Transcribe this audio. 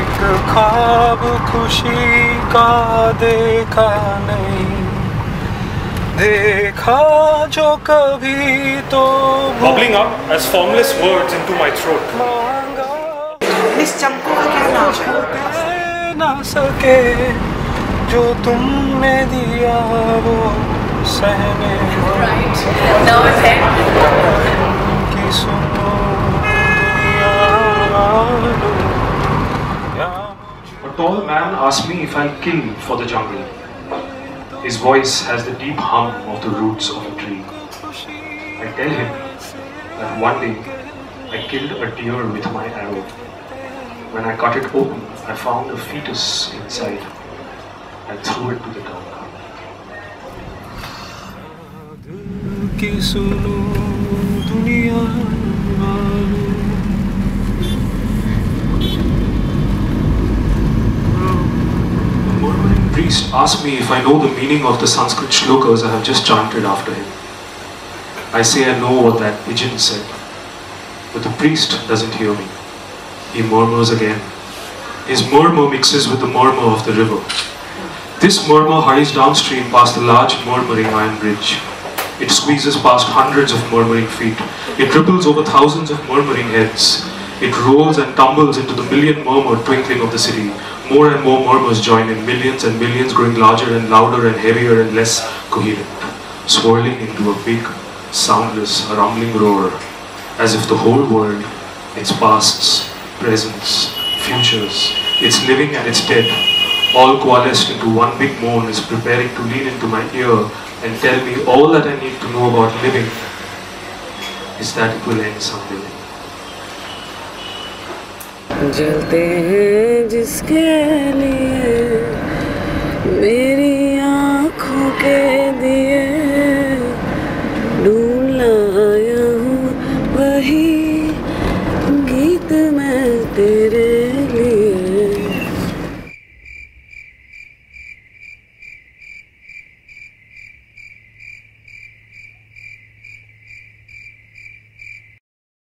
एक ख्वाब खुशी का देखा नहीं। देखा जो कभी तो bubbling up as formless words into my throat इस चंपू का क्या नाम है? ना सके जो तुमने दिया वो सहने राइट नाउ इट्स हेड सुन A tall man asked me if I'll kill for the jungle. His voice has the deep hum of the roots of a tree. I tell him that one day I killed a deer with my arrow. When I cut it open, I found a fetus inside. I threw it to the dog. की सुनो दुनिया वालों priest asked me if I know the meaning of the Sanskrit shlokas I have just chanted after him. I say I know what that pigeon said, but the priest doesn't hear me. He murmurs again. His murmur mixes with the murmur of the river. This murmur hurries downstream past the large murmuring iron bridge. It squeezes past hundreds of murmuring feet. It ripples over thousands of murmuring heads. It rolls and tumbles into the million murmur twinkling of the city. More and more murmurs join in, millions and millions growing larger and louder and heavier and less coherent, swirling into a big, soundless, rumbling roar, as if the whole world, its pasts, presents, futures, its living and its dead, all coalesced into one big moan is preparing to lean into my ear and tell me all that I need to know about living is that it will end someday. जलते हैं जिसके लिए मेरी आँखों के दिए ढूंढ लाया हूँ वही गीत मैं तेरे